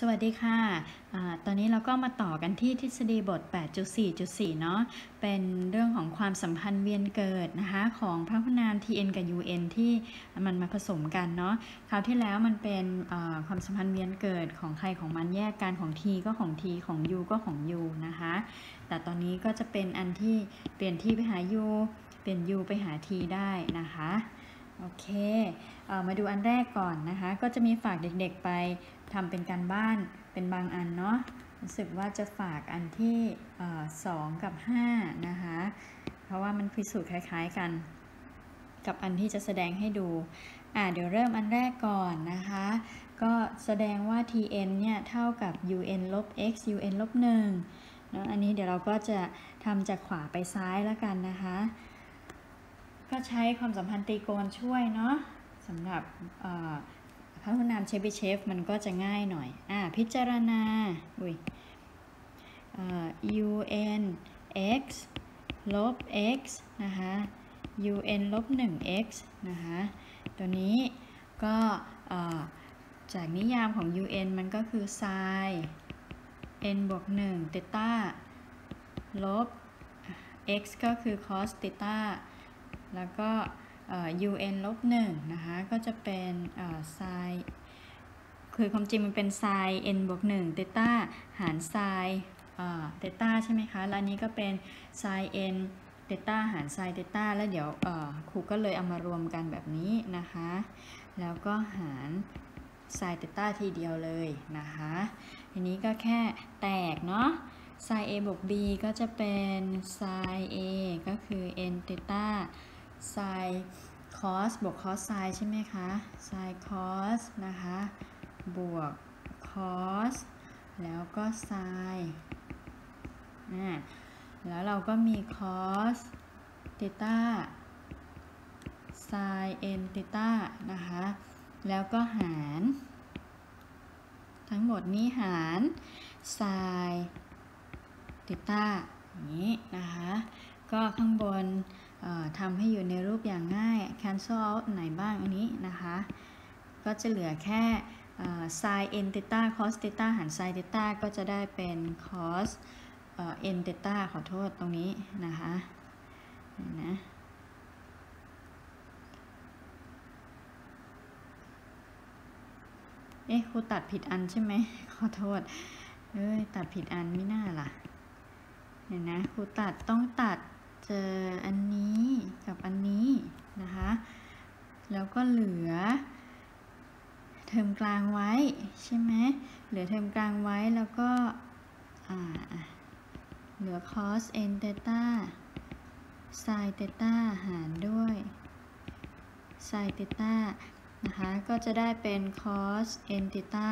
สวัสดีค่ะอตอนนี้เราก็มาต่อกันที่ทฤษฎีบท 8.4.4 เนาะ เป็นเรื่องของความสัมพันธ์เวียนเกิดนะคะ ของพหุนาม tn กับ un ที่มันมาผสมกันเนาะ คราวที่แล้วมันเป็นความสัมพันธ์เวียนเกิดของใครของมันแยกกันของ t ก็ของ t ของ u ก็ของ u นะคะ แต่ตอนนี้ก็จะเป็นอันที่เปลี่ยน t ไปหา u เปลี่ยน u ไปหา t ได้นะคะ โอเคเออมาดูอันแรกก่อนนะคะ ก็จะมีฝากเด็กๆไป ทำเป็นการบ้านเป็นบางอันเนาะรู้สึกว่าจะฝากอันที่สองกับ5นะคะเพราะว่ามันพิสูจน์คล้ายๆกัน กับอันที่จะแสดงให้ดูอ่าเดี๋ยวเริ่มอันแรกก่อนนะคะ ก็แสดงว่า tn เนี่ยเท่ากับ un ลบ x un ลบ1เนาะอันนี้เดี๋ยวเราก็จะทำจากขวาไปซ้ายแล้วกันนะคะ ก็ใช้ความสัมพันธ์ตรีโกณช่วยเนาะสำหรับ พหุนามเชฟบิเชฟมันก็จะง่ายหน่อย อ่า พิจารณา อุ้ย un x ลบ x นะคะ un ลบ 1x นะคะ ตัวนี้ก็จากนิยามของ un มันก็คือ sin n บวก1เตต้าลบ x ก็คือ cos theta แล้วก็ un ลบ1นะคะ ก็จะเป็น sin คือความจริงมันเป็น sin n บวก1 theta หาร sin theta ใช่ไหมคะ แล้วนี้ก็เป็น sin n เตต้าหาร sin เตต้าแล้วเดี๋ยวครูก็เลยเอามารวมกันแบบนี้นะคะ แล้วก็หาร sin เตต้าทีเดียวเลยนะคะ ทีนี้ก็แค่แตกเนาะ sin a บวก b ก็จะเป็น sin a ก็คือ n เตต้า sin cos บวก cos sin ใช่ไหมคะ sin cos นะคะบวก cos แล้วก็ sin อ่าแล้วเราก็มี cos เ t ต้า sin n เ t ต้านะคะแล้วก็หาร ทั้งหมดนี้หาร sin เ t ต้าอย่างนี้นะคะ ก็ข้างบน ทำให้อยู่ในรูปอย่างง่าย cancel out ไหนบ้างอันนี้นะคะ ก็จะเหลือแค่ sin n theta cos theta หาร sin theta ก็จะได้เป็น cos n theta ขอโทษตรงนี้นะคะนะเอ๊ะครูตัดผิดอันใช่ไหมขอโทษ เอ้ยตัดผิดอันไม่น่าล่ะเห็นนะครูตัดต้องตัด เจออันนี้กับอันนี้นะคะ แล้วก็เหลือ เทอมกลางไว้ใช่ไหมเหลือเทอมกลางไว้แล้วก็เหลือ cos n theta sin theta หารด้วย sin theta นะคะ ก็จะได้เป็น cos n theta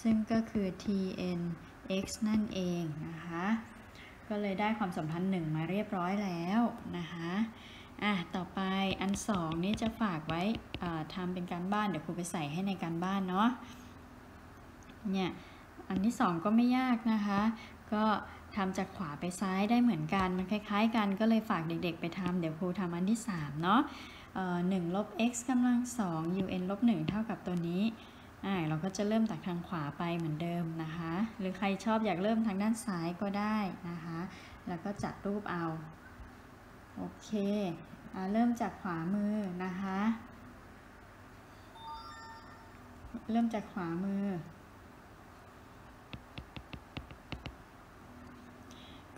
ซึ่งก็คือ tn x นั่นเองนะคะ ก็เลยได้ความสัมพันธ์หนึ่งมาเรียบร้อยแล้วนะคะอะต่อไปอันสองนี่จะฝากไว้ทำเป็นการบ้านเดี๋ยวครูไปใส่ให้ในการบ้านเนาะเนี่ยอันที่สองก็ไม่ยากนะคะ ก็ทำจากขวาไปซ้ายได้เหมือนกัน มันคล้าย ๆ กันก็เลยฝากเด็กๆ ไปทำเดี๋ยวครูทำอันที่3เนาะหนึ่งลบ x กำลังสอง un ลบ1เท่ากับตัวนี้ อ่าเราก็จะเริ่มจากทางขวาไปเหมือนเดิมนะคะ หรือใครชอบอยากเริ่มทางด้านซ้ายก็ได้นะคะ แล้วก็จัดรูปเอา โอเคอ่าเริ่มจากขวามือนะคะ เริ่มจากขวามือ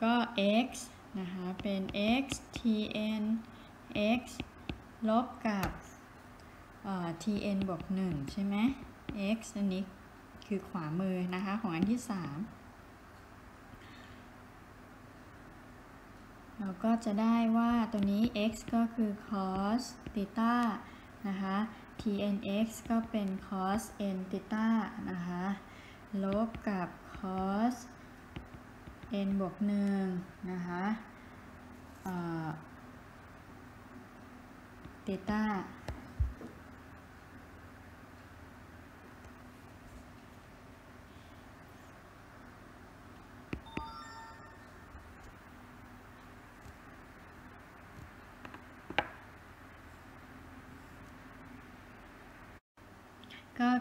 ก็ x นะคะ เป็น x tn x ลบกับ tn บวก1ใช่ไหม x อันนี้คือขวามือนะคะของอันที่ 3 เราก็จะได้ว่าตัวนี้ x ก็คือ cos theta นะคะ tnx ก็เป็น cos n theta นะคะลบกับ cos n บวก1นะคะ theta ก็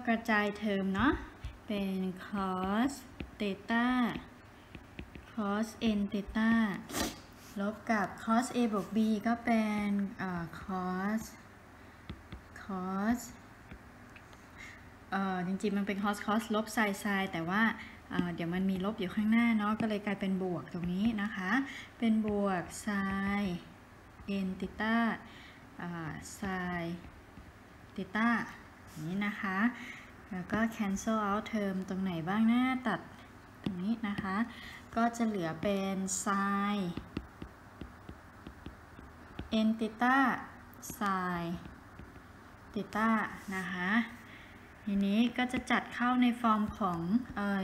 กระจายเทอมเนาะ เป็น cos theta cos n theta ลบกับ cos a บวก b ก็เป็นอ่อ cos cos เอ่อจริงๆ มันเป็น cos cos ลบ sin sin แต่ว่าเอ่อเดี๋ยวมันมีลบอยู่ข้างหน้าเนาะ ก็เลยกลายเป็นบวกตรงนี้นะคะ เป็นบวก sin n theta อ่า sin theta อย่า นี้นะคะ แล้วก็ cancel out term ตรงไหนบ้างนะตัดตรงนี้นะคะ ก็จะเหลือเป็น sin n theta sin theta นะคะทีนี้ก็จะจัดเข้าในฟอร์มของเอ่อ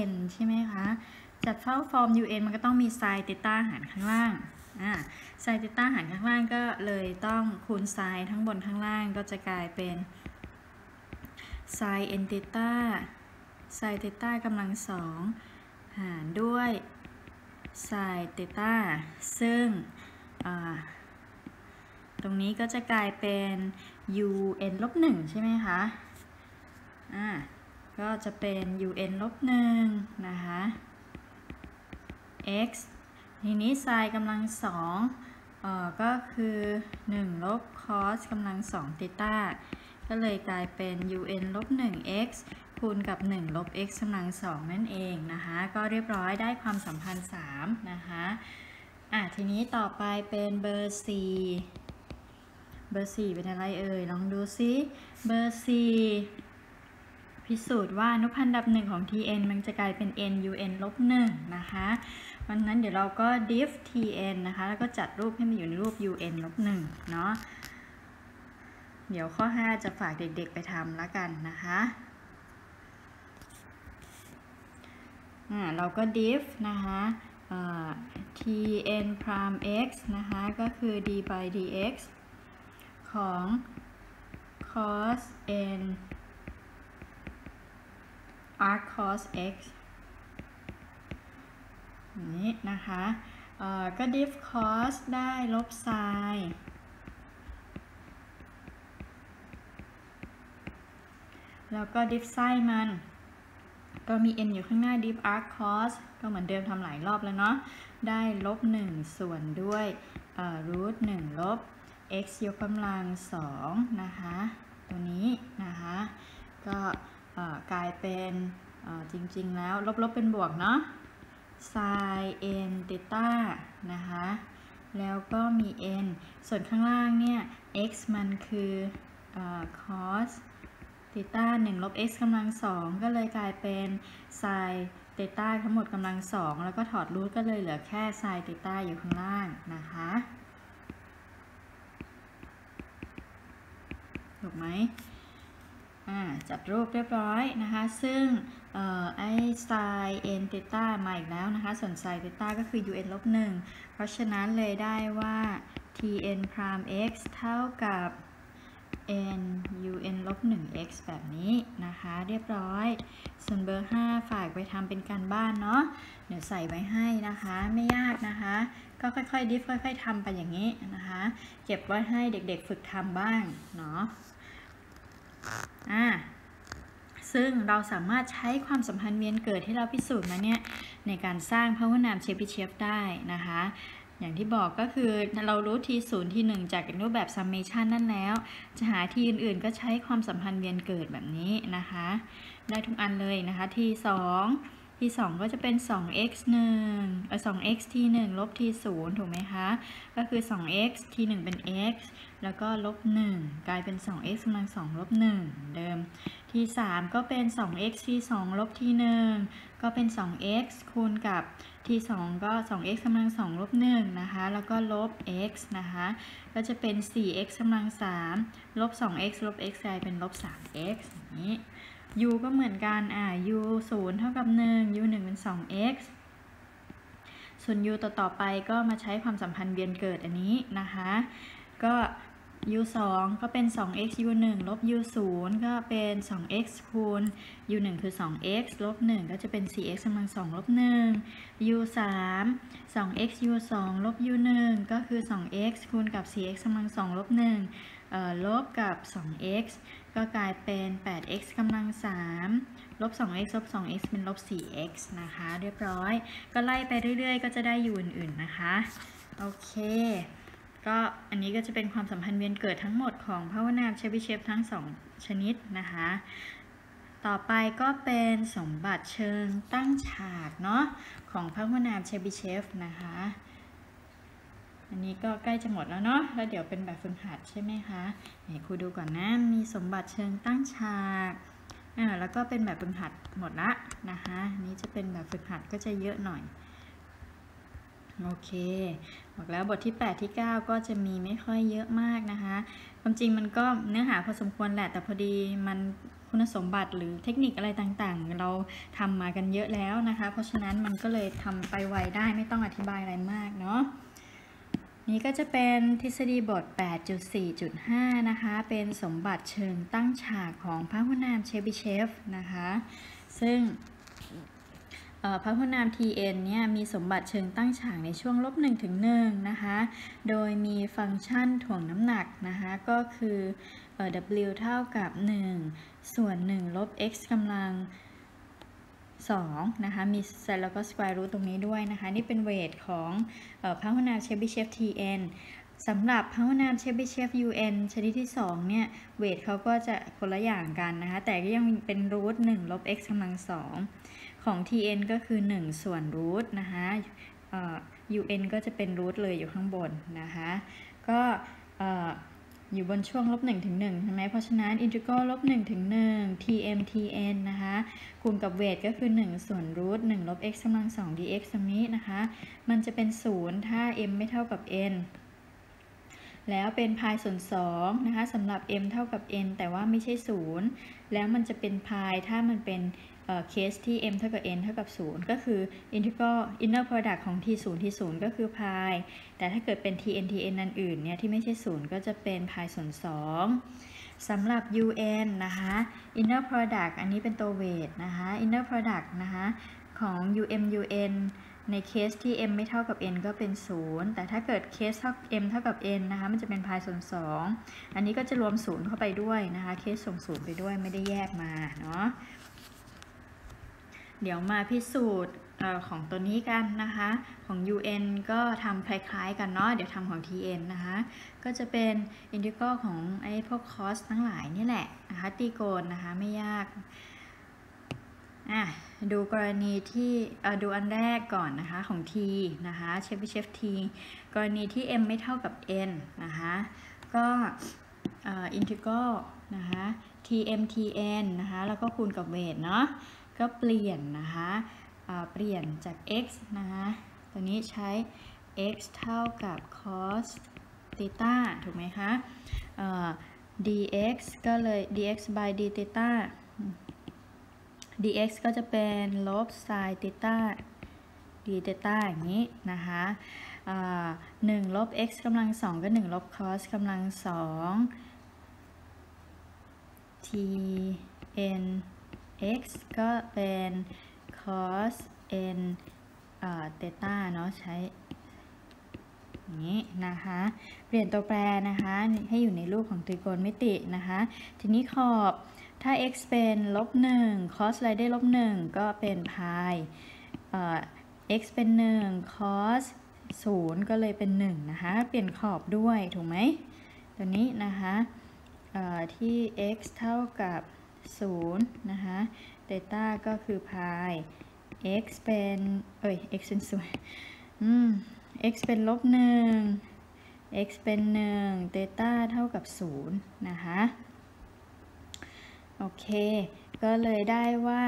un ใช่ไหมคะ จัดเข้าฟอร์ม un มันก็ต้องมี sin theta หารข้างล่างอ่า sin theta หารข้างล่างก็เลยต้องคูณ sin ทั้งบนข้างล่างก็จะกลายเป็น sin n theta sin theta กำลังสองหารด้วย sin theta ซึ่งตรงนี้ก็จะกลายเป็น un ลบหนึ่งใช่ไหมคะอ่าก็จะเป็น un ลบหนึ่งนะคะ x ทีนี้ sin กำลังสองอก็คือ 1 ลบ cos กำลังสอง theta ก็เลยกลายเป็น un ลบ 1x คูณกับ 1 ลบ x กำลังสองนั่นเองนะคะ ก็เรียบร้อยได้ความสัมพันธ์ 3 นะคะอะทีนี้ต่อไปเป็นเบอร์ 4 เบอร์ 4 เป็นอะไรเอ่ย ลองดูซิ เบอร์ 4พิสูจน์ว่าอนุพันธ์ดับหนึ่งของ tn มันจะกลายเป็น n un ลบ1นะคะวันนั้นเดี๋ยวเราก็ diff tn นะคะ แล้วก็จัดรูปให้มันอยู่ในรูป un ลบ1เนาะ เดี๋ยวข้อ 5 จะฝากเด็กๆไปทำแล้วกันนะคะเราก็ diff นะคะ tn prime x นะคะ ก็คือ d by dx ของ cos n arc cos x นี้นะคะก็ diff cos ได้ลบ sin แล้วก็ diff sin มัน ก็มี n อยู่ข้างหน้า diff arc cos ก็เหมือนเดิมทำหลายรอบแล้วเนาะ ได้ลบ 1 ส่วนด้วยเอ่อ root 1ลบ x ยกกำลัง2นะคะ ตัวนี้นะคะ ก็กลายเป็นจริงๆแล้ว ลบ ๆ เป็นบวกเนาะ sin n theta นะคะ แล้วก็มี n ส่วนข้างล่างเนี่ย x มันคือเอ่อ cos theta 1ลบ x กำลัง2ก็เลยกลายเป็น sin theta ทั้งหมดกำลัง2แล้วก็ถอดรูทก็เลยเหลือแค่ sin theta อยู่ข้างล่างนะคะถูกไหมอ่าจัดรูปเรียบร้อยนะคะ ซึ่งเอ่อไอ้ sin n theta มาอีกแล้วนะคะ ส่วน sin theta ก็คือ un ลบ1เพราะฉะนั้นเลยได้ว่า tn prime x เท่ากับ n un ลบ 1x แบบนี้นะคะ เรียบร้อย ส่วนเบอร์ 5 ฝากไปทำเป็นการบ้านเนาะ เดี๋ยวใส่ไว้ให้นะคะ ไม่ยากนะคะ ก็ค่อยๆ ดิฟค่อย ๆทำไปอย่างนี้นะคะ เก็บไว้ให้เด็กๆฝึกทำบ้างเนาะ อ่าซึ่งเราสามารถใช้ความสัมพันธ์เวียนเกิดที่เราพิสูจน์มาเนี่ยในการสร้างพหุนามเชฟบิเชฟได้นะคะ อย่างที่บอกก็คือเรารู้ทีศูนย์ทีหนึ่งจากรูปแบบ summation นั่นแล้ว จะหาทีอื่นๆ ก็ใช้ความสัมพันธ์เวียนเกิดแบบนี้นะคะ ได้ทุกอันเลยนะคะทีสองทีสองก็จะเป็น 2x 1เออ 2x ที1ลบที0ถูกไหมคะ ก็คือ 2x ที1เป็น x แล้วก็ลบ1กลายเป็น 2x กำลัง2ลบ1เดิม ที3ก็เป็น 2x ที2ลบที1ก็เป็น 2x คูณกับ ที2ก็ 2x กำลัง2ลบ1นะคะ แล้วก็ลบ x นะคะ ก็จะเป็น 4x กำลัง3ลบ 2x ลบ x กลายเป็นลบ 3x อย่างนี้ u ก็เหมือนกัน อ่า u 0 เท่ากับ 1 u 1 เป็น 2x ส่วน u ต่อต่อไปก็มาใช้ความสัมพันธ์เวียนเกิดอันนี้นะคะ ก็ u 2ก็เป็น 2x u 1ลบ u 0ก็เป็น 2x คูณ u 1คือ 2x ลบ 1 ก็จะเป็น 4x กำลัง 2 ลบ 1 u 3 2x u 2ลบ u 1ก็คือ 2x คูณกับ 4x กำลัง 2 ลบ1ลบกับ 2x ก็กลายเป็น 8x กำลัง 3 ลบ 2x ลบ 2x เป็นลบ 4x นะคะ เรียบร้อย ก็ไล่ไปเรื่อยๆ ก็จะได้อยู่อื่นๆนะคะ โอเค ก็อันนี้ก็จะเป็นความสัมพันธ์เวียนเกิดทั้งหมดของพหุนามเชบิเชฟทั้ง2ชนิดนะคะ ต่อไปก็เป็นสมบัติเชิงตั้งฉากเนาะของพหุนามเชบิเชฟนะคะ อันนี้ก็ใกล้จะหมดแล้วเนาะแล้วเดี๋ยวเป็นแบบฝึกหัดใช่ไหมคะไหนครูดูก่อนนะมีสมบัติเชิงตั้งฉากอ่าแล้วก็เป็นแบบฝึกหัดหมดละนะคะนนี้จะเป็นแบบฝึกหัดก็จะเยอะหน่อยโอเค บอกแล้วบทที่ 8 ที่ 9 ก็จะมีไม่ค่อยเยอะมากนะคะ ความจริงมันก็เนื้อหาพอสมควรแหละ แต่พอดีมันคุณสมบัติหรือเทคนิคอะไรต่างๆ เราทำมากันเยอะแล้วนะคะ เพราะฉะนั้นมันก็เลยทำไปไวได้ไม่ต้องอธิบายอะไรมากเนาะนี้ก็จะเป็นทฤษฎีบท 8.4.5 นะคะ เป็นสมบัติเชิงตั้งฉากของพหุนามเชบิเชฟนะคะ ซึ่ง พหุนาม Tn เนี่ยมีสมบัติเชิงตั้งฉากในช่วงลบ1ถึง1นะคะ โดยมีฟังก์ชันถ่วงน้ำหนักนะคะ ก็คือ w เท่ากับ 1 ส่วน 1 ลบ x กำลัง2นะคะมีเซตแล้วก็ square root ตรงนี้ด้วยนะคะ นี่เป็นเวทของเอ่อพหุนามเชฟบิเชฟ Tn สำหรับพหุนามเชฟบิเชฟ UN ชนิดที่ 2 เนี่ย เวทเขาก็จะคนละอย่างกันนะคะ แต่ก็ยังเป็นรูท1ลบ x กำลัง2 ของ Tn ก็คือ 1 ส่วนรูทนะคะ UN ก็จะเป็นรูทเลยอยู่ข้างบนนะคะ ก็เอ่ออยู่บนช่วงลบ1ถึง1ใช่ไหมเพราะฉะนั้นอินทิกรัลลบ1ถึง1 tm tn นะคะคูณกับเวทก็คือ 1 ส่วนรูท1ลบ x กำลัง 2 dx ตรงนี้นะคะ มันจะเป็น 0 ถ้า m ไม่เท่ากับ n แล้วเป็นพายส่วน2นะคะสำหรับ m เท่ากับ n แต่ว่าไม่ใช่ 0 แล้วมันจะเป็นพายถ้ามันเป็น เคสที่ m เท่ากับ n เท่ากับ 0 ก็คือ integral inner product ของ t 0 t 0ก็คือพายแต่ถ้าเกิดเป็น tn tn นั่นอื่นเนี่ยที่ไม่ใช่ 0 ก็จะเป็นพายส่วน2สำหรับ un นะคะ inner product อันนี้เป็นตัว weight นะคะ inner product นะคะของ um un ในเคสที่ m ไม่เท่ากับ n ก็เป็น 0 แต่ถ้าเกิดเคสเท่า m เท่ากับ n นะคะ มันจะเป็นพายส่วน 2 อันนี้ก็จะรวม 0 เข้าไปด้วยนะคะ เคสส่ง 0 ไปด้วยไม่ได้แยกมาเนาะ เดี๋ยวมาพิสูจน์ของตัวนี้กันนะคะ ของ un ก็ทำคล้ายๆกันเนาะ เดี๋ยวทำของ tn นะคะ ก็จะเป็นอินทิกรัลของไอ้พวกคอสทั้งหลายนี่แหละนะคะตีโกณนะคะไม่ยากอะดูกรณีที่ดูอันแรกก่อนนะคะของ t นะคะเชฟเชฟ t กรณีที่ m ไม่เท่ากับ n นะคะก็อินทิกรัลนะคะ tm tn นะคะแล้วก็คูณกับเวทเนาะ ก็เปลี่ยนนะคะเปลี่ยนจาก x นะคะตัวนี้ใช้ x เท่ากับ cos theta ถูกไหมคะ dx ก็เลย dx by d t h dx ก็จะเป็นลบ sin theta d theta อย่างนี้นะคะหนึ่งลบ x กำลังสองก็หนึ่งลบ cos กำลังสอง t n x ก็เป็น cos n เตต้าเนาะใช้อย่างนี้นะคะเปลี่ยนตัวแปรนะคะให้อยู่ในรูปของตรีโกณมิตินะคะทีนี้ขอบถ้า x เป็นลบ1 cos อะไรได้ลบ1ก็เป็นพาย x เป็น1 cos 0ก็เลยเป็น1นะคะเปลี่ยนขอบด้วยถูกไหมตัวนี้นะคะที่ x เท่ากับ 0 นะคะเตต้าก็คือพาย x เป็น เอ้ย x เป็นส่วนอืม x เป็นลบหนึ่ง x เป็นหนึ่งเตต้าเท่ากับศูนย์นะคะ โอเค ก็เลยได้ว่า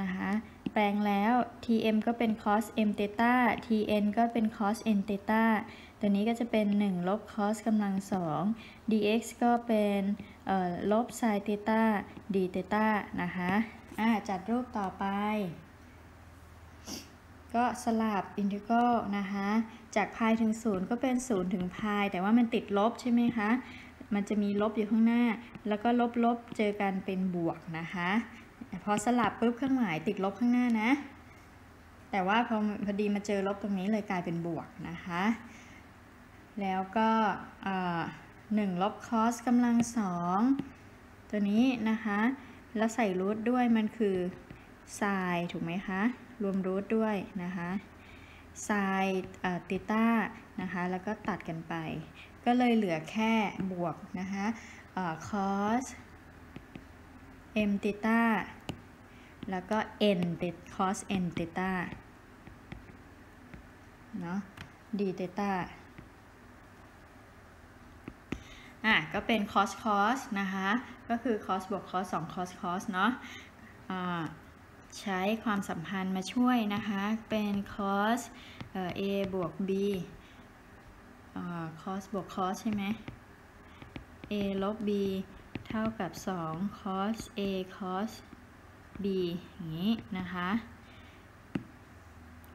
นะคะ แปลงแล้ว tm ก็เป็น cos m เตต้า tn ก็เป็น cos n เตัวนี้ก็จะเป็น 1 ลบ cos กำลัง 2 dx ก็เป็นลบ sin เตต้า d เตต้านะคะจัดรูปต่อไป ก็สลับอินทิกรัลนะคะ จากพายถึง 0 ก็เป็น 0 ถึงพายแต่ว่ามันติดลบใช่ไหมคะ มันจะมีลบอยู่ข้างหน้า แล้วก็ลบลบเจอกันเป็นบวกนะคะ พอสลับปุ๊บเครื่องหมายติดลบข้างหน้านะแต่ว่าพอพอดีมาเจอลบตรงนี้เลยกลายเป็นบวกนะคะ แล้วก็หนึ่งลบคอสกำลังสองตัวนี้นะคะ แล้วใส่รูทด้วยมันคือไซน์ถูกไหมคะ รวมรูทด้วยนะคะไซน์ติต้านะคะ แล้วก็ตัดกันไป ก็เลยเหลือแค่บวกนะคะคอส m ติต้าแล้วก็ n ติด cos n ติต้าเนาะ d ติต้า อะก็เป็น cos cos นะคะ ก็คือ cos บวก cos 2 cos cos เนาะอ่าใช้ความสัมพันธ์มาช่วยนะคะ เป็น cos a บวก b cos บวก cos ใช่ไหม a ลบ b เท่ากับ 2 cos a cos b อย่างนี้นะคะ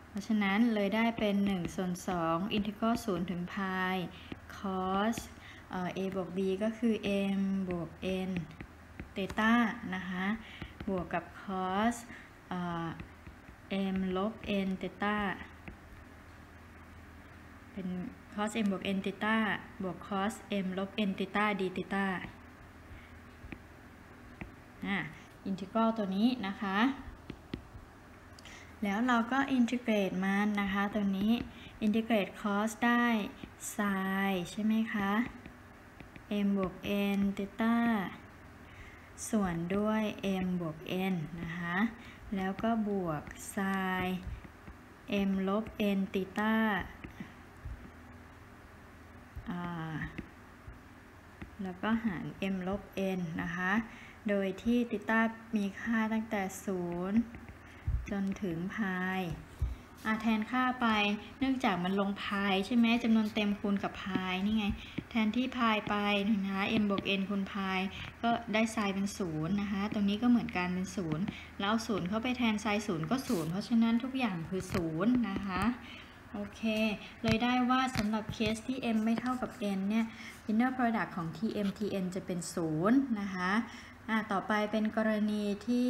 เพราะฉะนั้นเลยได้เป็น 1 ส่วน2อินทิกรัล0ถึง pi cos a บวก b ก็คือ m บวก n theta นะคะ บวกกับ cos m ลบ n theta เป็น cos m บวก n theta บวก cos m ลบ n เตต้า d เตต้าอะอินทิกรัลตัวนี้นะคะ แล้วเราก็อินทิเกรตมันนะคะ ตัวนี้ อินทิเกรต cos ได้ sin ใช่ไหมคะ m บวก n เตต้าส่วนด้วย m บวก n นะคะ แล้วก็บวก sin m ลบ n ติต้าแล้วก็หาร m ลบ n นะคะ โดยที่ติต้ามีค่าตั้งแต่ 0 จนถึงพายแทนค่าไป เนื่องจากมันลงพายใช่ไหมจำนวนเต็มคูณกับพายนี่ไง แทนที่พายไปนะคะ m บวก n คูณพายก็ได้ไซน์เป็น0นะคะ ตรงนี้ก็เหมือนกันเป็น 0 แล้วศูนย์เข้าไปแทนไซน์0ก็ 0 เพราะฉะนั้นทุกอย่างคือ0นะคะโอเค เลยได้ว่าสำหรับเคสที่ m ไม่เท่ากับ n เนี่ย inner product ของ tm tn จะเป็น 0 นะคะอ่าต่อไปเป็นกรณีที่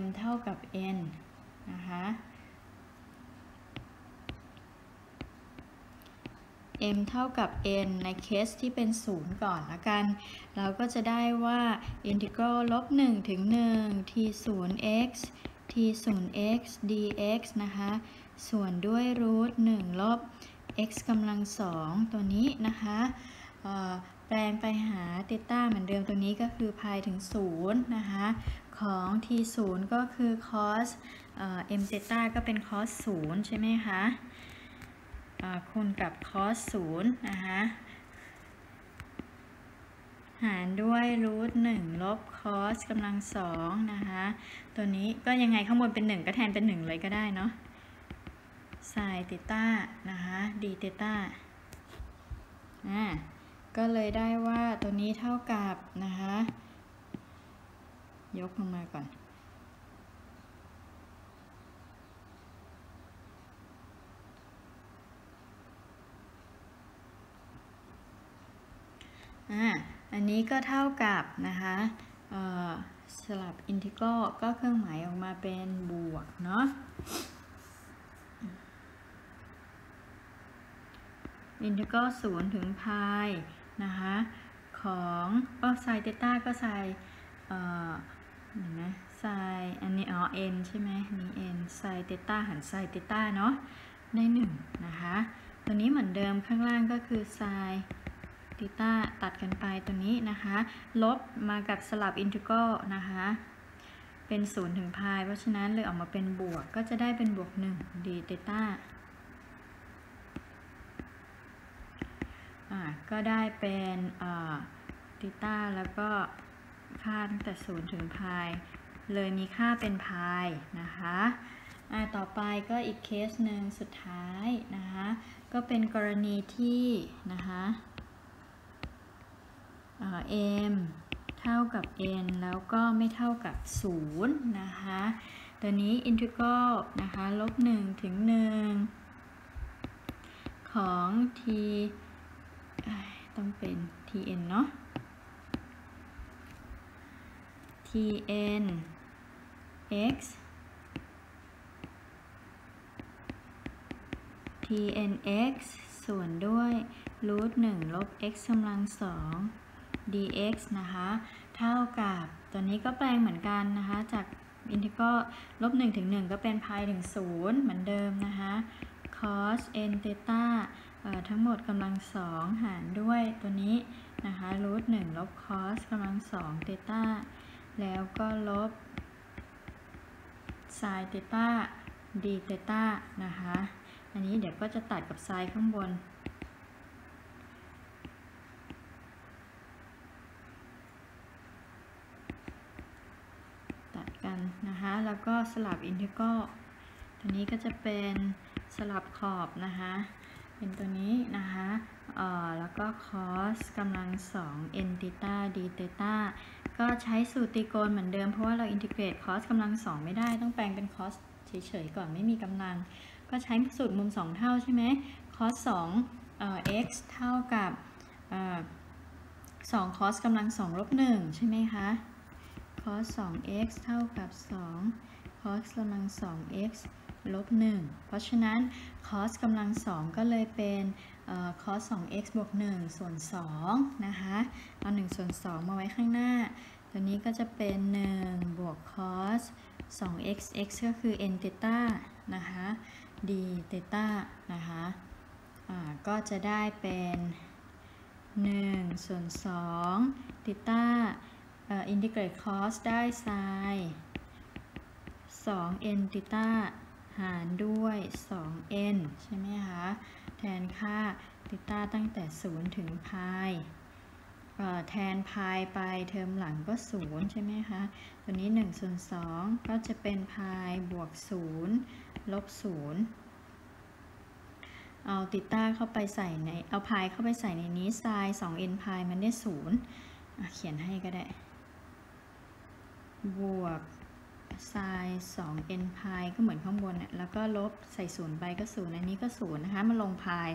m เท่ากับ n นะคะ m เท่ากับ n ในเคสที่เป็น 0 ก่อนละกัน เราก็จะได้ว่า integral ลลบ1ถึง1 t 0 x t 0 x dx นะคะ ส่วนด้วยรูท1ลบ x กำลัง2ตัวนี้นะคะแปลงไปหาติต้าเหมือนเดิมตัวนี้ก็คือพายถึง 0 นะคะ ของ t 0ก็คือ cos m เตต้าก็เป็น cos 0 ใช่ไหมคะ คูณกับ cos 0นะคะหารด้วยรูทหนึ่งลบ cos กำลังสองนะคะตัวนี้ก็ยังไงข้างบนเป็น 1 ก็แทนเป็น 1 เลยก็ได้เนาะ sin เตต้านะคะ d เตต้าอ่าก็เลยได้ว่าตัวนี้เท่ากับนะคะ ยกลงมาก่อน อ่าอันนี้ก็เท่ากับนะคะสลับอินทิกรัลก็เครื่องหมายออกมาเป็นบวกเนาะอินทิกรัลศูนย์ถึงพายนะคะของก็ไซเตต้าก็ไซเอ่อเห็นไหมไซอันนี้อ๋อ n ใช่ไหมนี่ n ไซเตต้าหันไซเตต้าเนาะได้หนึ่งนะคะตัวนี้เหมือนเดิมข้างล่างก็คือไซ ติต้าตัดกันไปตัวนี้นะคะ ลบมากับสลับอินทิกรัลนะคะ เป็นศูนย์ถึงพาย เพราะฉะนั้นเลยออกมาเป็นบวกก็จะได้เป็นบวก1ดีเตต้าอ่าก็ได้เป็นอ่าติต้าแล้วก็ค่าตั้งแต่ศูนย์ถึงพาย เลยมีค่าเป็นพายนะคะอ่าต่อไปก็อีกเคสหนึ่งสุดท้ายนะคะ ก็เป็นกรณีที่นะคะ m เท่ากับ n แล้วก็ไม่เท่ากับ 0 นะคะ ตัวนี้ integral นะคะลบ1ถึง 1 ของ t ต้องเป็น tn เนาะ tn x tn x ส่วนด้วยรูท1ลบ x กำลัง2 dx นะคะ เท่ากับตัวนี้ก็แปลงเหมือนกันนะคะ จากอินทิกรลบ1ถึง 1 ก็เป็นพายถึง 0 เหมือนเดิมนะคะ cos n เตต้าทั้งหมดกำลังสองหารด้วยตัวนี้นะคะ root หนึ่งลบ cos กำลังสอง theta แล้วก็ลบ sin theta d theta นะคะ อันนี้เดี๋ยวก็จะตัดกับ sin ข้างบน ตัดกันนะคะ แล้วก็สลับอินทิกรัลตัวนี้ก็จะเป็นสลับขอบนะคะ เป็นตัวนี้นะคะแล้วก็ cos กำลัง2 n ต t a d เตต้าก็ใช้สูตรตรีโกณเหมือนเดิม เพราะว่าเราอินทิเกรต cos กำลัง 2 ไม่ได้ ต้องแปลงเป็น cos เฉยๆ ก่อนไม่มีกำลัง ก็ใช้สูตรมุม 2 เท่าใช่ไหม cos 2เอ่อ x เท่ากับเอ่อ2 cos กำลัง2ลบ1ใช่ไหมคะ cos 2 x เท่ากับ 2 cos กำลัง 2 x ลบ 1 เพราะฉะนั้น cos กำลัง 2 ก็เลยเป็น cos 2x บวก 1 ส่วน 2 นะคะ เอา 1 ส่วน 2 มาไว้ข้างหน้า ตัวนี้ก็จะเป็น 1 บวก cos 2x x ก็คือ n เตต้านะคะ d เตต้านะคะก็จะได้เป็น 1 ส่วน2เตต้า อินทิเกรต cos ได้ sin 2 n เตต้าหารด้วย 2n ใช่ไหมคะ แทนค่าติต้าตั้งแต่ 0 ถึงพายแทนพายไปเทอมหลังก็ 0 ใช่ไหมคะ ตัวนี้1ส่วน2ก็จะเป็นพายบวก 0 ลบ 0 เอาติต้าเข้าไปใส่ใน เอาพายเข้าไปใส่ในนี้ไซน์ 2n พายมันได้ 0 เขียนให้ก็ได้ บวก sin 2 n พายก็เหมือนข้างบนเนี่ยแล้วก็ลบใส่ศูนย์ไปก็ศูนย์อันนี้ก็ศูนย์นะคะมาลงพาย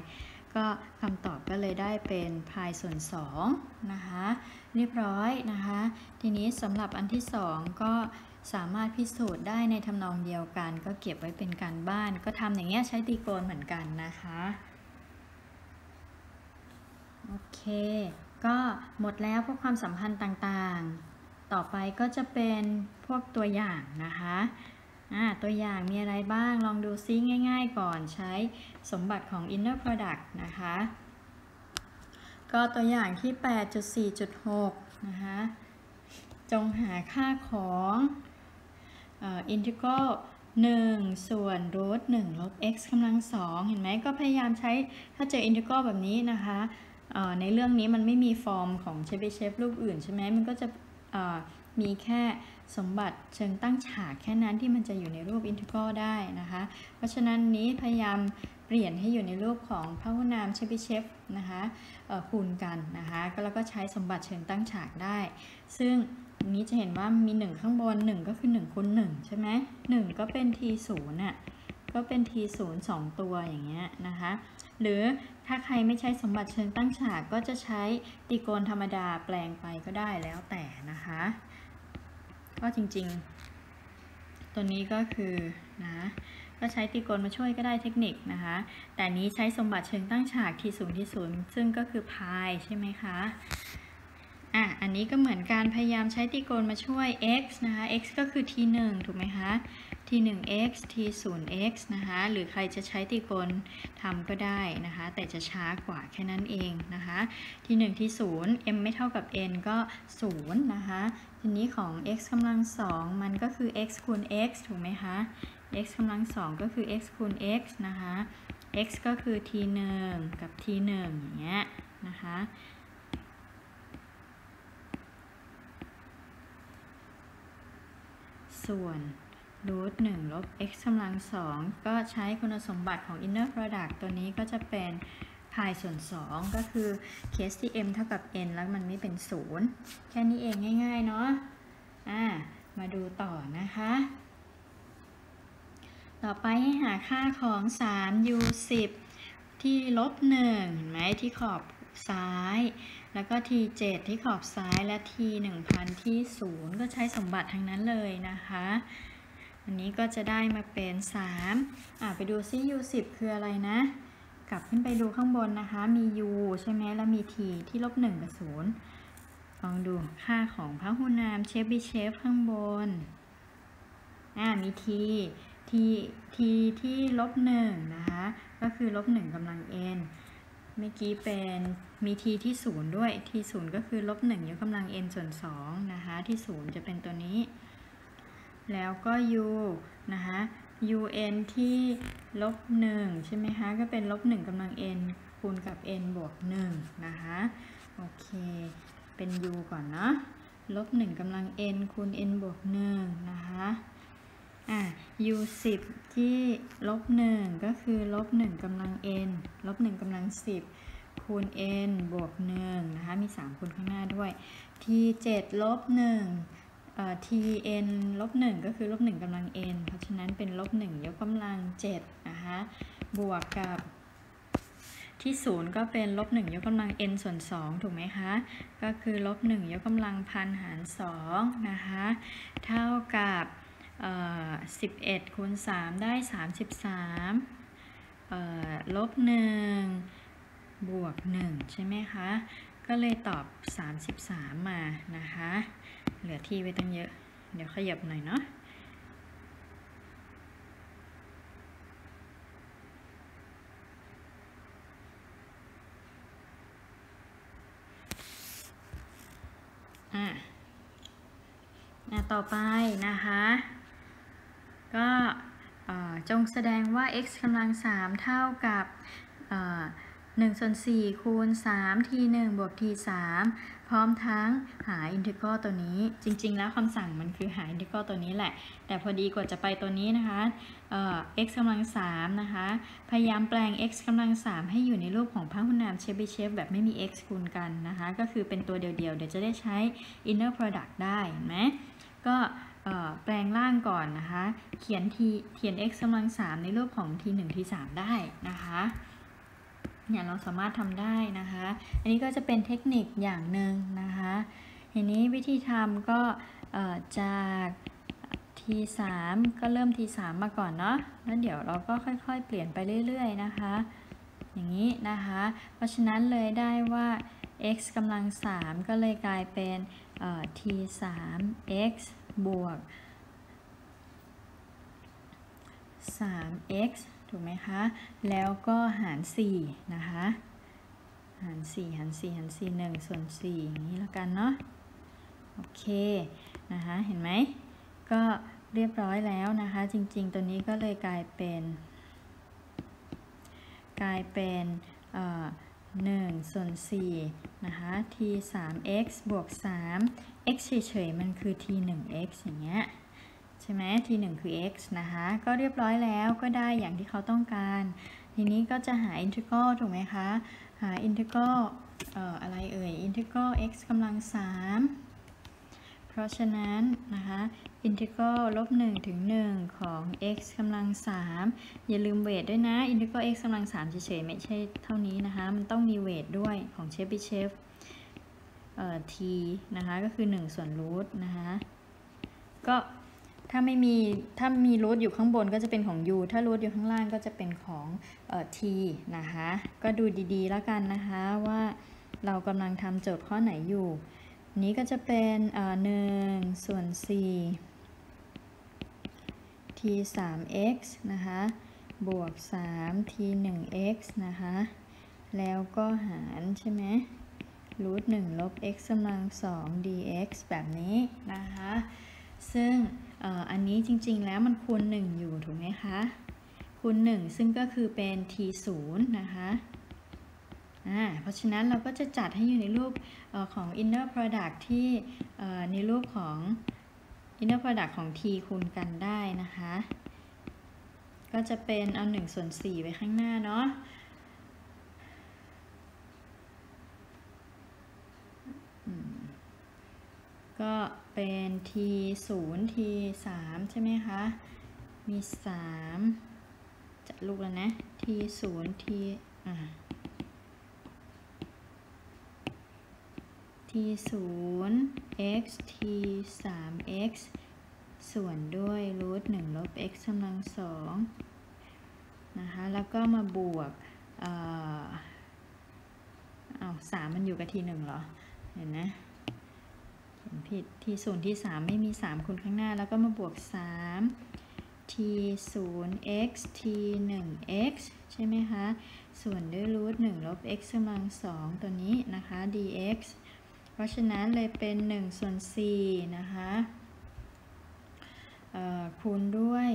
ก็คำตอบก็เลยได้เป็นพายส่วน2นะคะเรียบร้อยนะคะ ทีนี้สำหรับอันที่ 2 ก็สามารถพิสูจน์ได้ในทำนองเดียวกัน ก็เก็บไว้เป็นการบ้าน ก็ทำอย่างเงี้ยใช้ตีโกนเหมือนกันนะคะโอเค ก็หมดแล้วพวกความสัมพันธ์ต่างๆ ต่อไปก็จะเป็นพวกตัวอย่างนะคะตัวอย่างมีอะไรบ้างลองดูซิง่าย ๆ ก่อนใช้สมบัติของ inner product นะคะ ก็ตัวอย่างที่ 8.4.6 นะคะ จงหาค่าของอินทิกรัล1ส่วนรูท1ลบ x กำลัง2เห็นไหมก็พยายามใช้ถ้าเจออินทิกรัลแบบนี้นะคะในเรื่องนี้มันไม่มีฟอร์มของ Chebyshev รูปอื่นใช่ไหมมันก็จะ มีแค่สมบัติเชิงตั้งฉากแค่นั้นที่มันจะอยู่ในรูปอินทิกรัลได้นะคะ เพราะฉะนั้นนี้พยายามเปลี่ยนให้อยู่ในรูปของพหุนาม Chebyshev นะคะคูณกันนะคะแล้วก็ใช้สมบัติเชิงตั้งฉากได้ ซึ่งนี้จะเห็นว่ามี 1 ข้างบน 1 ก็คือ1คูณ1ใช่ไหม1ก็เป็น t 0น่ะก็เป็น t 0 2ตัวอย่างเงี้ยนะคะ หรือ ถ้าใครไม่ใช้สมบัติเชิงตั้งฉากก็จะใช้ตีโกณธรรมดาแปลงไปก็ได้แล้วแต่นะคะ ก็จริงๆ ตัวนี้ก็คือนะก็ใช้ตีโกณมาช่วยก็ได้เทคนิคนะคะ แต่นี้ใช้สมบัติเชิงตั้งฉากที่ศูนย์ที่ศูนย์ซึ่งก็คือพายใช่ไหมคะ อะ อันนี้ก็เหมือนการพยายามใช้ตีโกณมาช่วย x นะคะ x ก็คือ t 1ถูกไหมคะ t 1 x t 0 x นะคะ หรือใครจะใช้ตีโกณทำก็ได้นะคะ แต่จะช้ากว่าแค่นั้นเองนะคะ t 1 t 0 m ไม่เท่ากับ n ก็ 0 นะคะ ทีนี้ของ x กำลังสองมันก็คือ x คูณ x ถูกไหมคะ x กำลังสองก็คือ x คูณ x นะคะ x ก็คือ t 1กับ t 1อย่างเงี้ยนะคะส่วน รูทหนึ่งลบ x กำลังสองก็ใช้คุณสมบัติของ inner product ตัวนี้ก็จะเป็นพายส่วน 2 ก็คือเคสที่ m เท่ากับ n แล้วมันไม่เป็น 0 แค่นี้เองง่ายๆเนาะอ่ามาดูต่อนะคะ ต่อไปให้หาค่าของ 3u 10ที่ลบ1เห็นไหมที่ขอบซ้าย แล้วก็ t 7ที่ขอบซ้ายและ t 1000ที่ 0 ก็ใช้สมบัติทั้งนั้นเลยนะคะ อันนี้ก็จะได้มาเป็น 3 อ่าไปดูซิ u 10 คืออะไรนะ กลับขึ้นไปดูข้างบนนะคะ มี u ใช่ไหมแล้วมี t ที่ลบ1กับ0ลองดูค่าของพหุนามเชฟบิเชฟข้างบน อ่ามี t t t ที่ลบหนึ่งนะคะ ก็คือลบหนึ่งกำลัง n เมื่อกี้เป็นมี t ที่ศูนย์ด้วย t ศูนย์ก็คือลบหนึ่งยกกำลัง n ส่วนสองนะคะ ที่ศูนย์จะเป็นตัวนี้ แล้วก็ u นะคะ un ที่ลบ1ใช่ไหมคะ ก็เป็นลบ1กำลัง n คูณกับ n บวก1นะคะ โอเค เป็น u ก่อนเนาะ ลบ1กำลัง n คูณ n บวก1นะคะ อะ u 10ที่ลบ1ก็คือลบ1กำลัง n ลบ1กำลัง 10 คูณ n บวก1นะคะ มี 3คูณข้างหน้าด้วย t 7ลบ1 tn ลบ1ก็คือลบ1กำลัง n เพราะฉะนั้นเป็นลบ1ยกกำลัง7นะคะบวกกับที่ 0 ก็เป็นลบ1ยกกำลัง n ส่วน 2 ถูกไหมคะ ก็คือลบ1ยกกำลังพันหาร2นะคะ เท่ากับ11คูณ3 ได้ 33ลบ1บวก 1 ใช่ไหมคะ ก็เลยตอบ 33 มานะคะ เหลือที่ไว้ตั้งเยอะ เดี๋ยวขยับหน่อยเนาะอะต่อไปนะคะ ก็จงแสดงว่า x กำลัง 3 เท่ากับเอ่อ1ส่วน4คูณ3 t 1บวก t 3 พร้อมทั้งหาอินทิกรัลตัวนี้ จริง ๆ แล้วคำสั่งมันคือหาอินทิกรัลตัวนี้แหละ แต่พอดีกว่าจะไปตัวนี้นะคะเอ่อ x กำลัง3นะคะ พยายามแปลง x กำลัง3ให้อยู่ในรูปของพหุนามเชฟบิเชฟแบบไม่มี x คูณกันนะคะ ก็คือเป็นตัวเดียวๆเดี๋ยวจะได้ใช้ inner product ได้เห็นไหมก็แปลงร่างก่อนนะคะ เขียน t เขียน x กำลัง3ในรูปของ t 1 t 3ได้นะคะ เนี่ยเราสามารถทำได้นะคะ อันนี้ก็จะเป็นเทคนิคอย่างหนึ่งนะคะทีนี้วิธีทำก็จาก t 3 ก็เริ่ม t 3 มาก่อนเนาะแล้วเดี๋ยวเราก็ค่อยๆ เปลี่ยนไปเรื่อยๆนะคะ อย่างนี้นะคะ เพราะฉะนั้นเลยได้ว่า x กำลัง 3 ก็เลยกลายเป็นเอ่อ t 3 x บวก 3x ถูกไหมคะ แล้วก็หาร 4 นะคะ หาร 4 หาร 4 หาร 4 1 ส่วน 4 อย่างนี้แล้วกันเนาะ โอเค นะคะ เห็นไหม ก็เรียบร้อยแล้วนะคะ จริงๆ ตัวนี้ก็เลยกลายเป็น กลายเป็นเอ่อ1ส่วน4นะคะ t 3 x บวก3 x เฉยๆ มันคือ t 1 x อย่างเงี้ย ช่ไหม t 1 คือ x นะคะ ก็เรียบร้อยแล้วก็ได้อย่างที่เขาต้องการ ทีนี้ก็จะหา integral ถูกไหมคะ หา integral เอ่ออะไรเอ่ย integral x กำลัง 3 เพราะฉะนั้นนะคะ integral ลลบ1ถึง 1 ของ x กำลัง 3 อย่าลืมเวทด้วยนะ integral x กำลัง 3 เฉยๆ ไม่ใช่เท่านี้นะคะ มันต้องมีเวทด้วยของเชฟบิเชฟเอ่อ t นะคะ ก็คือ 1 ส่วนรูทนะคะ ก็ ถ้าไม่มีถ้ามีรูทอยู่ข้างบนก็จะเป็นของ u ถ้ารูทอยู่ข้างล่างก็จะเป็นของเอ่อ t นะคะก็ดูดีๆแล้วกันนะคะว่าเรากำลังทำโจทย์ข้อไหนอยู่ นี้ก็จะเป็นเอ่อหนึ่งส่วน 4 t 3 x นะคะบวก 3 t 1 x นะคะแล้วก็หารใช่ไหมรูท1ลบ x กำลัง2 dx แบบนี้นะคะซึ่ง อันนี้จริงๆแล้วมันคูณ 1 อยู่ถูกไหมคะคูณ 1 ซึ่งก็คือเป็น t 0นะคะเพราะฉะนั้นเราก็จะจัดให้อยู่ในรูปอของ inner product ที่ในรูปของ inner product ของ t คูณกันได้นะคะ ก็จะเป็นเอา1ส่วน4ไว้ข้างหน้าเนาะอืม ก็เป็น t 0 t 3ใช่ไหมคะ มี 3 จัดลูกแล้วนะ t 0 t อ่า t 0 x t 3 x ส่วนด้วยรูท1ลบ x กำลัง2นะคะ แล้วก็มาบวกเอ่ออ้าสามมันอยู่กับทีหนึ่งเหรอ เห็นนะ เห็นผิดทีศูนย์ที่สามไม่มีสามคูณข้างหน้า แล้วก็มาบวกสาม0 x t 1 x ใช่ไหมคะ ส่วนด้วยรูท1ลบ x กำลัง2ตัวนี้นะคะ dx เพราะฉะนั้นเลยเป็น1ส่วน4นะคะคูณด้วย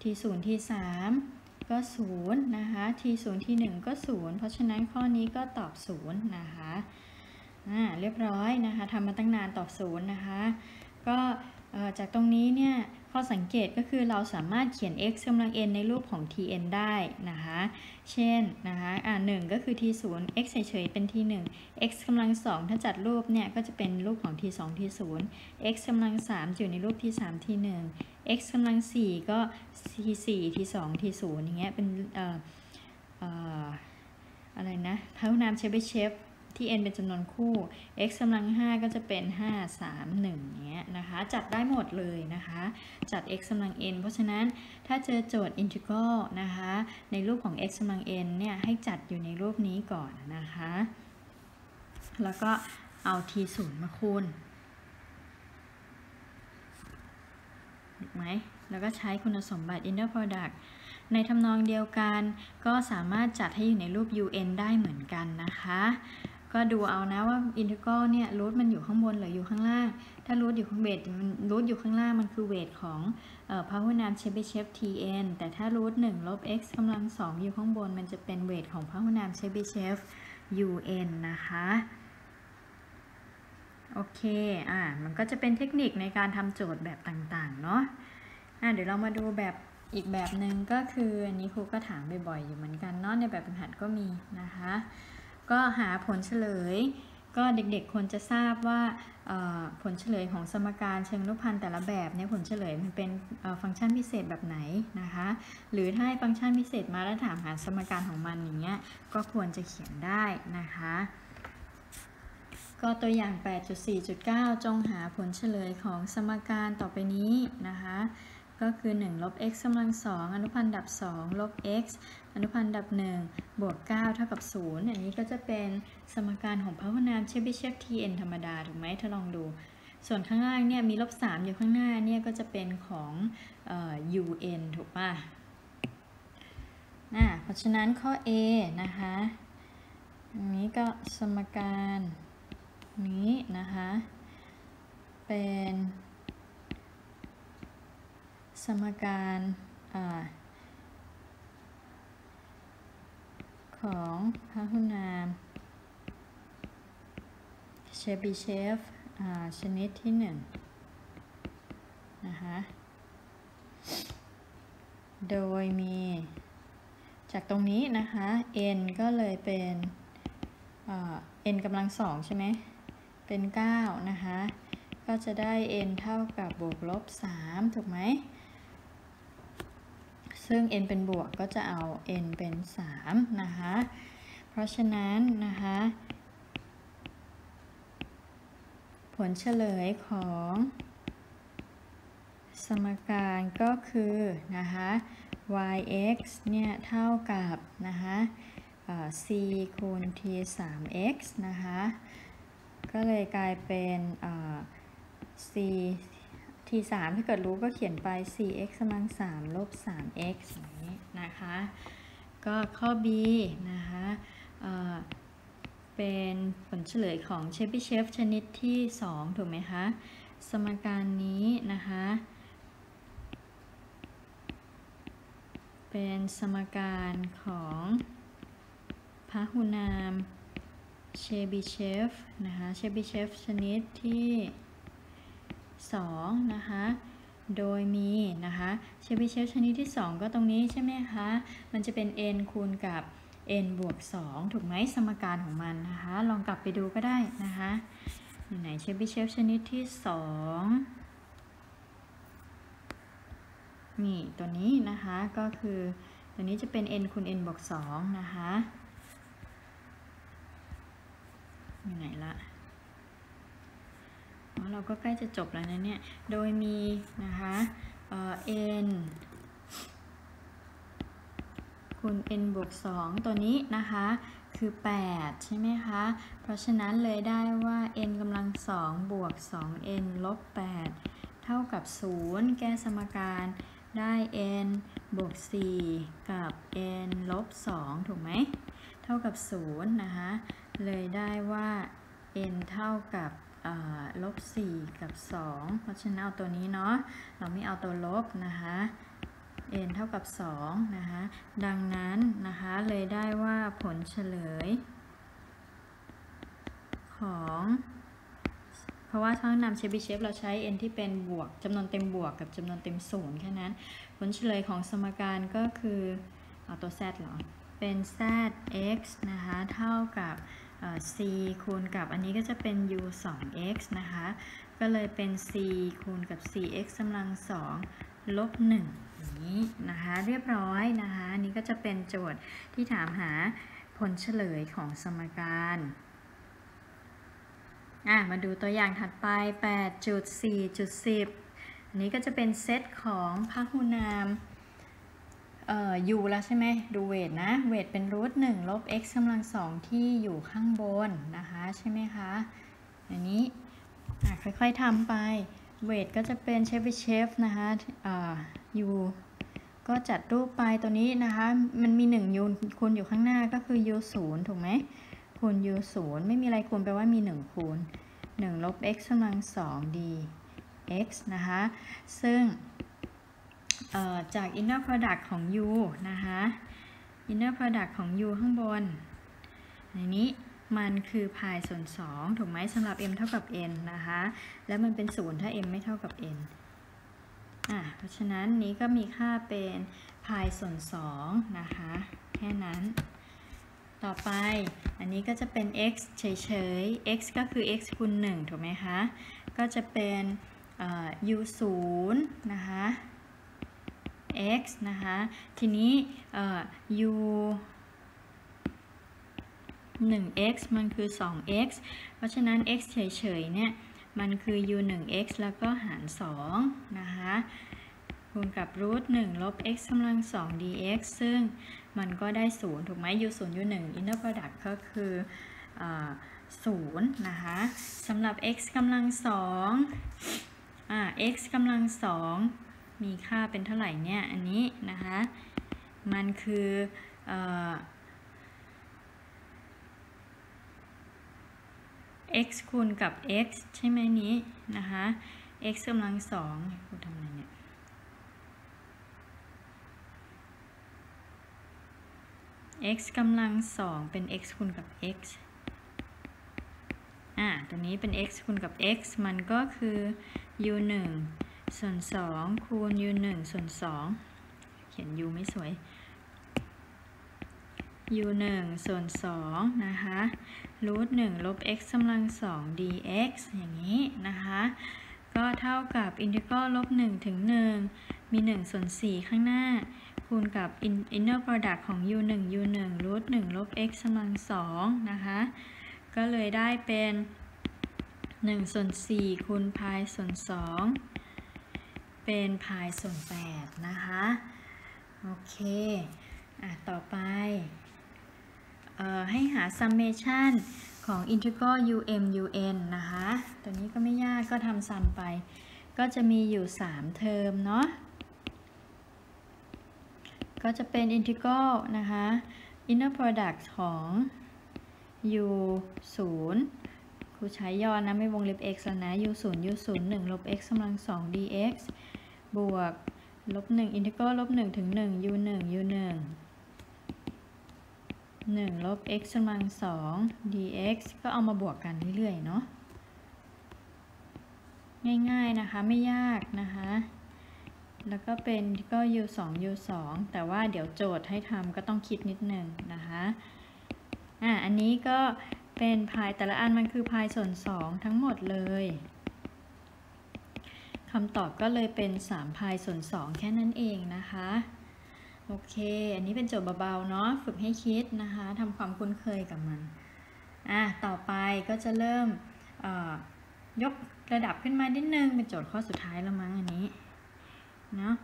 t 0 t 3ก็0นะคะ t 0 t 1ก็0เพราะฉะนั้นข้อนี้ก็ตอบ0นะคะ อ่าเรียบร้อยนะคะทำมาตั้งนานตอบ0นย์นะคะ ก็จากตรงนี้เนี่ยข้อสังเกตก็คือเราสามารถเขียน x กำลัง n ในรูปของ tn ได้นะคะ เช่นนะคะอ่าหก็คือ t 0 x เฉยๆเป็น t 1 x กำลัง2ถ้าจัดรูปเนี่ยก็จะเป็นรูปของ t 2 t 0 x กำลัง3อยู่ในรูป t 3 t 1 x กำลัง4ก็ t 4 t 2 t 0อย่างเงี้ยเป็นเอ่อเอ่ออะไรนะพหุนามเชฟเชฟ ที่ n เป็นจำนวนคู่ x กำลัง 5 ก็จะเป็น 5 3 1เนี้ยนะคะ จัดได้หมดเลยนะคะ จัด x กำลัง n เพราะฉะนั้นถ้าเจอโจทย์ integral นะคะ ในรูปของ x กำลัง n เนี่ย ให้จัดอยู่ในรูปนี้ก่อนนะคะ แล้วก็เอา t 0มาคูณถูกไหม แล้วก็ใช้คุณสมบัติ inner product ในทำนองเดียวกันก็สามารถจัดให้อยู่ในรูป un ได้เหมือนกันนะคะ ก็ดูเอานะว่าอินทิกรัลเนี่ยรูทมันอยู่ข้างบนหรืออยู่ข้างล่าง ถ้ารูทอยู่ข้างเวทรูทอยู่ข้างล่างมันคือเวทของพหุนามเชฟเชฟ tn แต่ถ้ารูทหนึ่งลบ x กำลังสองอยู่ข้างบน มันจะเป็นเวทของพหุนามเชฟเชฟ un นะคะโอเค อ่า มันก็จะเป็นเทคนิคในการทำโจทย์แบบต่าง ๆ เนาะอ่าเดี๋ยวเรามาดูแบบอีกแบบหนึ่งก็คือ อันนี้ครูก็ถามบ่อยๆอยู่เหมือนกันเนาะในแบบฝึกหัดก็มีนะคะ ก็หาผลเฉลย ก็เด็กๆควรจะทราบว่าผลเฉลยของสมการเชิงรูปพันธ์แต่ละแบบเนี่ยผลเฉลยมันเป็นฟังก์ชันพิเศษแบบไหนนะคะ หรือถ้าให้ฟังก์ชันพิเศษมาแล้วถามหาสมการของมันอย่างเงี้ยก็ควรจะเขียนได้นะคะก็ตัวอย่าง 8.4.9 จงหาผลเฉลยของสมการต่อไปนี้นะคะ ก็คือ1ลบ x กำลัง2อนุพันธ์ดับ 2 ลบ x อนุพันธ์ดับ 1 บวก 9 เท่ากับ 0 อันนี้ก็จะเป็นสมการของพหุนามเชฟบิเชฟ tn ธรรมดา ถูกไหมถ้าลองดู ส่วนข้างล่างเนี่ยมีลบ 3 อยู่ข้างหน้าเนี่ยก็จะเป็นของออ un ถูกป่ะนะเพราะฉะนั้นข้อ A นะคะอันนี้ก็สมการนี้นะคะ เป็น สมการอของพหุนามเชบิเชฟชนิดที่หนึ่งนะคะ โดยมี จากตรงนี้นะคะ n ก็เลยเป็น n กำลังสองใช่ไหม เป็น 9 นะคะ ก็จะได้ n เท่ากับบวกลบ 3 ถูกไหม ซึ่ง n เป็นบวกก็จะเอา n เป็น 3 นะคะ เพราะฉะนั้นนะคะ ผลเฉลยของสมการก็คือนะคะ yx เนี่ยเท่ากับนะคะ c คูณ t 3x นะคะ ก็เลยกลายเป็น c 3 ถ้าเกิดรู้ก็เขียนไป 4x กำลัง3ลบ 3x อย่างนี้นะคะ ก็ข้อ b นะคะเเป็นผลเฉลยของเชฟปี้เชฟชนิดที่ 2 ถูกไหมคะ สมการนี้นะคะ เป็นสมการของพหุนามเชบิเชฟนะคะ เชบิเชฟชนิดที่ 2 นะคะ โดยมีนะคะเชฟวิเชฟชนิดที่ 2 ก็ตรงนี้ใช่ไหมคะ มันจะเป็น n คูณกับ n บวก 2 ถูกไหมสมการของมันนะคะ ลองกลับไปดูก็ได้นะคะไหนเชฟวิเชฟชนิดที่ 2 นี่ตัวนี้นะคะก็คือตัวนี้จะเป็น n คูณ n บวก 2 นะคะอยู่ไหนละ เราก็ใกล้จะจบแล้วนะเนี่ย โดยมีนะคะเอ่อ n คูณ n บวก 2 ตัวนี้นะคะ คือ 8 ใช่ไหมคะ เพราะฉะนั้นเลยได้ว่า n กำลัง 2 บวก 2n ลบ 8 เท่ากับ 0 แก้สมการได้ n บวก 4 กับ n ลบ 2 ถูกไหม เท่ากับ 0 นะคะ เลยได้ว่า n เท่ากับ ลบ4กับ 2 เพราะฉะนั้นเอาตัวนี้เนาะเราไม่เอาตัวลบนะคะ n เท่ากับ 2 นะคะ ดังนั้นนะคะเลยได้ว่าผลเฉลย ของ เพราะว่าถ้านำเชฟบิเชฟเราใช้ n ที่เป็นบวกจำนวนเต็มบวกกับจำนวนเต็มศูนย์แค่นั้น ผลเฉลยของสมการก็คือ เอาตัว z เหรอ เป็น z x นะคะ เท่ากับ c คูณกับอันนี้ก็จะเป็น u 2 x นะคะ ก็เลยเป็น c คูณกับ 4x กำลัง2ลบ1อย่างนี้นะคะ เรียบร้อยนะคะอันนี้ก็จะเป็นโจทย์ที่ถามหาผลเฉลยของสมการอะมาดูตัวอย่างถัดไป 8.4.10 อันนี้ก็จะเป็นเซตของพหุนาม u แล้วใช่ไหมดูเวทนะ เวทเป็นรูทหนึ่งลบ x กำลังสองที่อยู่ข้างบนนะคะใช่ไหมคะ อันนี้ค่อยๆทำไป เวทก็จะเป็นเชฟวิเชฟนะคะอ่า u ก็จัดรูปไปตัวนี้นะคะ มันมี1 u คูณอยู่ข้างหน้าก็คือ u 0ถูกไหมคูณ u 0ไม่มีอะไรคูณแปลว่ามี 1 คูณ1ลบ x กำลัง2 d x นะคะ ซึ่ง จาก inner product ของ u นะคะ inner product ของ u ข้างบน ในนี้มันคือพายส่วน 2 ถูกไหมสำหรับ m เท่ากับ n นะคะ แล้วมันเป็น 0 ถ้า m ไม่เท่ากับ n อะเพราะฉะนั้นนี้ก็มีค่าเป็นพายส่วน 2 นะคะ แค่นั้น ต่อไปอันนี้ก็จะเป็น x เฉยๆ x ก็คือ x คูณ 1 ถูกไหมคะ ก็จะเป็น u 0นะคะ x นะคะ ทีนี้ u 1x มันคือ 2x เพราะฉะนั้น x เฉยๆ เนี่ย มันคือ u 1x แล้วก็หาร 2 นะคะคูณกับรูท1ลบ x กำลัง 2 dx ซึ่งมันก็ได้ 0 ถูกไหม u 0 u 1 inner product ก็คือ0นะคะสำหรับ x กำลัง2อ่า x กำลัง2 มีค่าเป็นเท่าไหร่เนี่ยอันนี้นะคะ มันคืออ x คูณกับ x ใช่ไหมนี้นะคะ x กำลังสองคุณทำอะไรเนี่ย x กำลังสองเป็น x คูณกับ x อะตัวนี้เป็น x คูณกับ x มันก็คือ u 1 ส่วน2คูณ u 1ส่วน2เขียน u ไม่สวย u 1ส่วน2นะคะรูท1ลบ x กำลัง2 dx อย่างนี้นะคะก็เท่ากับอินทิกรัลลบ1ถึง 1 มี 1 ส่วน 4 ข้างหน้า คูณกับ inner product ของ u 1 u 1รูท1ลบ x กำลัง2นะคะ ก็เลยได้เป็น 1 ส่วน 4 คูณพายส่วน 2 เป็นพายส่วน8นะคะโอเคอะต่อไปให้หา summation ของ integral um un นะคะตัวนี้ก็ไม่ยากก็ทำ sum ไป ก็จะมีอยู่ 3 เทอมเนาะก็จะเป็น integral นะคะ inner product ของ u 0ครูใช้ย่อนะ ไม่วงเล็บ x แล้วนะ u 0 u 0 1ลบ x กำลัง2 dx บวกลบ1 integral ลบ1ถึง1 u 1 u 1 1ลบ x กำลัง2 dx ก็เอามาบวกกันเรื่อยๆเนาะง่ายๆนะคะไม่ยากนะคะ แล้วก็เป็นก็ u 2 u 2แต่ว่าเดี๋ยวโจทย์ให้ทำก็ต้องคิดนิดนึงนะคะอะอันนี้ก็เป็นพายแต่ละอันมันคือพายส่วน 2 ทั้งหมดเลย คำตอบก็เลยเป็น3พายส่วน2แค่นั้นเองนะคะ โอเค อันนี้เป็นโจทย์เบาๆเนาะฝึกให้คิดนะคะทำความคุ้นเคยกับมันอะต่อไปก็จะเริ่มยกระดับขึ้นมานิดนึงเป็นโจทย์ข้อสุดท้ายแล้วมั้งอันนี้เนาะ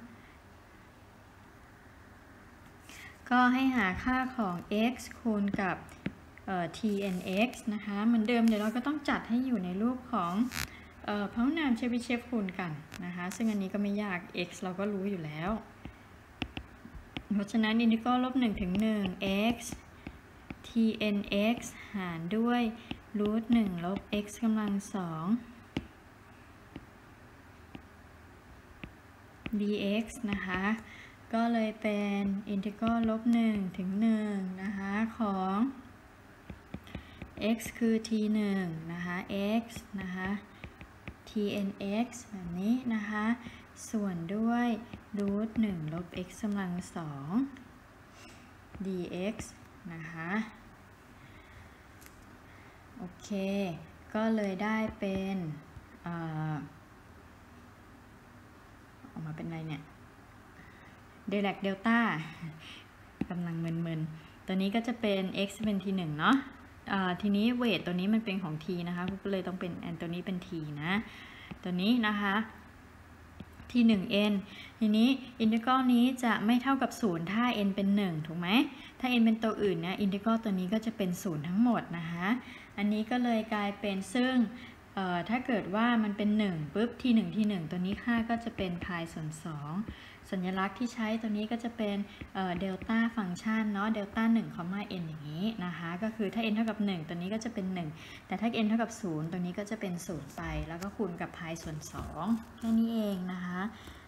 ก็ให้หาค่าของ x คูณกับ tnx นะคะ เหมือนเดิมเดี๋ยวเราก็ต้องจัดให้อยู่ในรูปของ พหุนามเชฟวิเชฟคูณกันนะคะ ซึ่งอันนี้ก็ไม่ยาก x เราก็รู้อยู่แล้ว เพราะฉะนั้นอินทิกรลลบ1ถึง1 x tnx หารด้วยรูท1ลบ x กำลัง2 dx นะคะ ก็เลยเป็นอินทิกรลบ1ถึง1นะคะของ x คือ t 1นะคะ x นะคะ tnx แบบนี้นะคะ ส่วนด้วยรูท1ลบ x กำลัง2 dx นะคะ โอเค ก็เลยได้เป็นอออกมาเป็นอะไรเนี่ยเดล a กเดลต้ากำลังมึนๆ ตัวนี้ก็จะเป็น x เป็น t 1เนาะ ทีนี้เวทตัวนี้มันเป็นของ t นะคะก็เลยต้องเป็นแอนตัวนี้เป็น t นะ ตัวนี้นะคะ t 1 n ทีนี้อินทิกรัลนี้จะไม่เท่ากับ 0 ถ้า n เป็น 1 ถูกไหม ถ้า n เป็นตัวอื่นเนี่ยอินทิกรัลตัวนี้ก็จะเป็น 0 ทั้งหมดนะคะ อันนี้ก็เลยกลายเป็นซึ่งถ้าเกิดว่ามันเป็น1ปุ๊บ t 1 t 1ตัวนี้ค่าก็จะเป็น pi ส่วน2 สัญลักษณ์ที่ใช้ตัวนี้ก็จะเป็นเดลต้าฟังก์ชันเนาะเดลต้า1คอมมา n อย่างนี้นะคะก็คือถ้า n เท่ากับ 1 ตัวนี้ก็จะเป็น 1 แต่ถ้า n เท่ากับ 0 ตัวนี้ก็จะเป็น 0 ไป แล้วก็คูณกับพายส่วน2แค่นี้เองนะคะ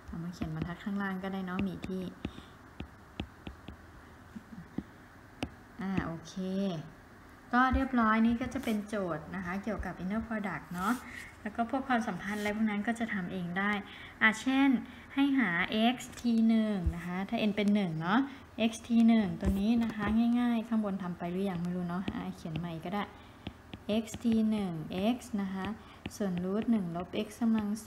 เอามาเขียนบรรทัดข้างล่างก็ได้เนาะมีที่อ่าโอเคก็เรียบร้อยนี่ก็จะเป็นโจทย์นะคะ เกี่ยวกับ inner product เนาะแล้วก็พวกความสัมพันธ์อะไรพวกนั้นก็จะทำเองได้อ่าเช่น ให้หา x t 1นะคะ ถ้า n เป็น1เนาะ x t 1ตัวนี้นะคะ ง่ายๆ ข้างบนทำไปหรือยังไม่รู้เนาะอ่าเขียนใหม่ก็ได้ x t 1 x นะคะ ส่วนรูท1ลบ x กำลัง2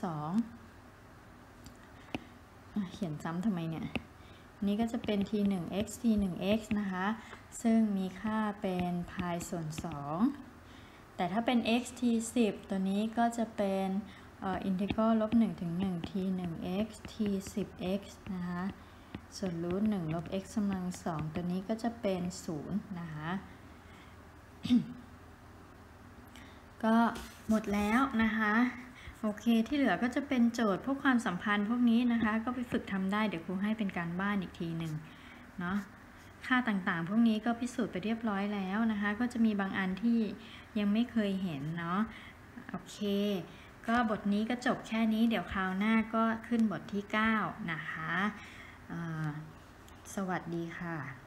เขียนซ้ำทำไมเนี่ย นี้ก็จะเป็น t 1 x t 1 x นะคะ ซึ่งมีค่าเป็น pi ส่วน 2 แต่ถ้าเป็น x t 10ตัวนี้ก็จะเป็น อินทิกรัลลบ1ถึง1 t 1 x t 10 x นะคะส่วนรูท1ลบ x กำลัง2ตัวนี้ก็จะเป็น 0 นะคะก็หมดแล้วนะคะโอเคที่เหลือก็จะเป็นโจทย์พวกความสัมพันธ์พวกนี้นะคะ ก็ไปฝึกทำได้เดี๋ยวครูให้เป็นการบ้านอีกทีหนึ่งเนาะค่าต่างๆ พวกนี้ก็พิสูจน์ไปเรียบร้อยแล้วนะคะ ก็จะมีบางอันที่ยังไม่เคยเห็นเนาะโอเค ก็บทนี้ก็จบแค่นี้เดี๋ยวคราวหน้าก็ขึ้นบทที่ 9 นะคะ สวัสดีค่ะ